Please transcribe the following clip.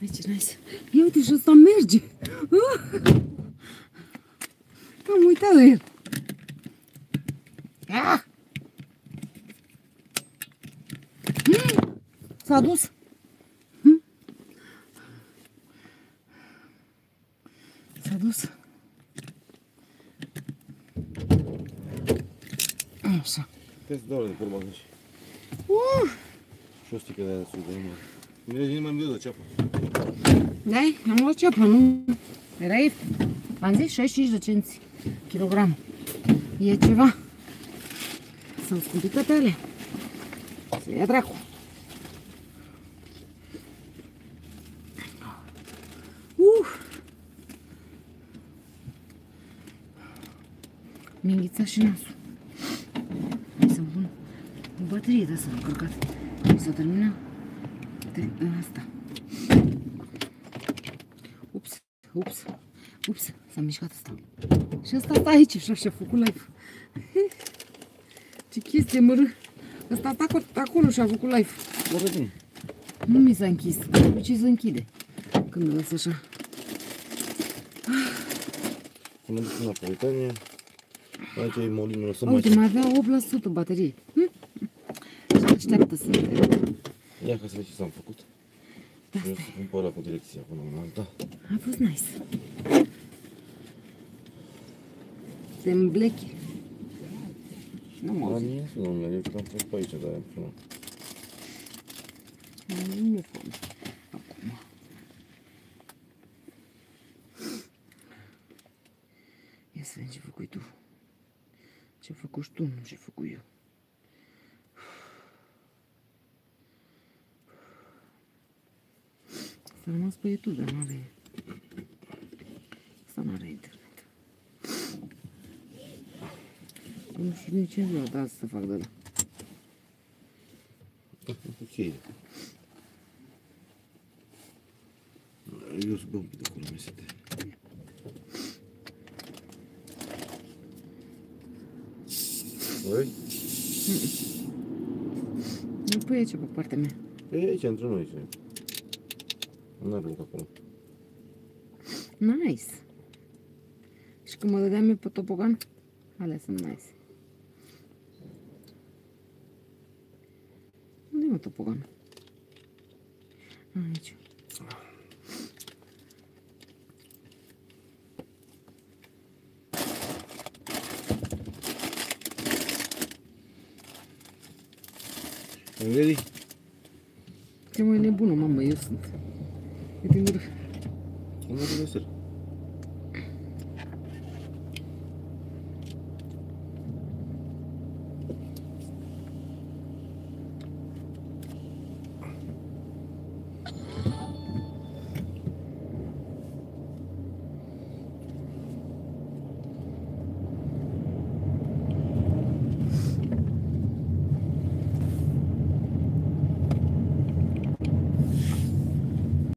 Aici, nice. Ia uite și ăsta merge. Uh! Am uitat de el. Ah! Mm! S-a dus. Mm? S-a dus. Așa. Trebuie să dau de pe urmă aici. Uh! Și o stică de aia sus de urmă. Mine vine mai mult de ceapă. Dai, am luat ceapă, nu? Era ieftin. Am zis 65 de cenți kilogram. E ceva. S-au scumpit toate alea. Să ia dracu. Uh! Mi-a înghițat și nasul. Hai să-mi pun o baterie de asta încărcat. Mi s-a terminat. De asta. Ups, ups, ups, s-a mișcat asta. Și asta stă aici și așa a făcut live. Ce chestie, mă râ. Ăsta stă acolo, acolo și a făcut live. Mă vedem. Nu mi s-a închis, de ce se închide când îl las așa. Până duc în Napolitania. Aici e molinul, lăsăm Uite, aici. mai avea 8% baterie. Hm? Și așteaptă să Ia ca să vezi ce s-am făcut. Da, Eu să pun pe ăla cu direcția până în alta. A fost nice. Se îmbleche. Nu mă Dar auzi. mie nu mi-a eu că am fost pe aici, dar am până. Nu mi-e foame. Acum. Ia să vedem ce făcui tu. Ce făcuși tu, nu ce făcui eu. S-a rămas pe YouTube, dar nu are... Asta nu are internet. Nu știu nici ce vreau, dar să fac de la. Ok. Eu sunt bun de acolo, mi se Vrei? Nu pui aici pe partea mea. E aici, între noi. se. Nu are loc acolo. Nice. Și când mă dădeam eu pe topogan, alea sunt nice. Unde e mă topogan? Aici. Ai ready? Ce mai nebună, mamă, eu sunt. Uite, Nu mă gândesc.